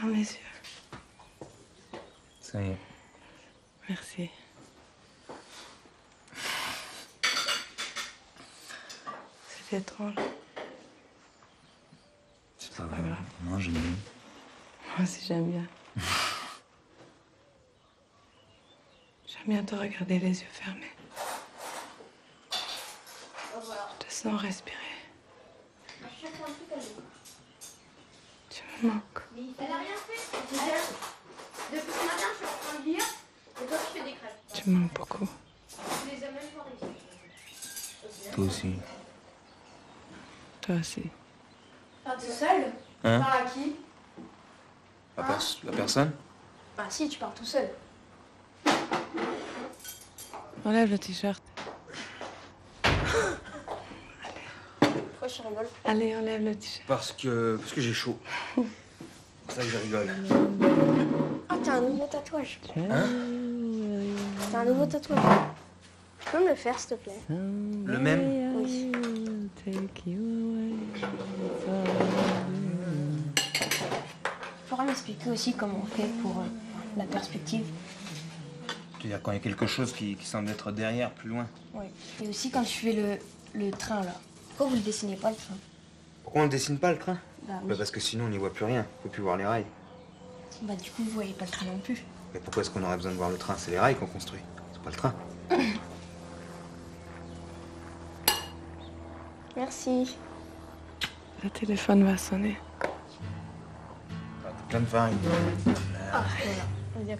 Ferme les yeux. Ça y est. Merci. C'est étrange. C'est pas grave. Non, j'aime bien. Moi aussi, j'aime bien. J'aime bien te regarder les yeux fermés. Je te sens respirer. Tu me manques. Elle a rien fait. Elle- Depuis ce matin, je suis en train de lire. Et toi, tu fais des crêpes. Tu me manques beaucoup. Tu les as même pas réussi. Toi aussi. Toi aussi. Enfin, t'es seul Hein Par à qui La, pers- la personne Bah si, tu pars tout seul. Enlève le t-shirt. Je rigole Allez, enlève le t-shirt. Parce que, parce que j'ai chaud. C'est pour ça que je rigole. Ah, t'as un nouveau tatouage. Hein T'as un nouveau tatouage. Tu peux me le faire, s'il te plaît? Le même? Oui. Tu pourras m'expliquer aussi comment on fait pour euh, la perspective Tu veux dire quand il y a quelque chose qui, qui semble être derrière, plus loin? Oui. Et aussi quand je fais le, le train, là. Pourquoi vous ne dessinez pas le train? Pourquoi on ne dessine pas le train? Bah oui. Bah parce que sinon on n'y voit plus rien. On peut plus voir les rails. Bah du coup, vous voyez pas le train non plus. Mais pourquoi est-ce qu'on aurait besoin de voir le train? C'est les rails qu'on construit. C'est pas le train. Merci. Le téléphone va sonner. Plein de farine. Ah, voilà.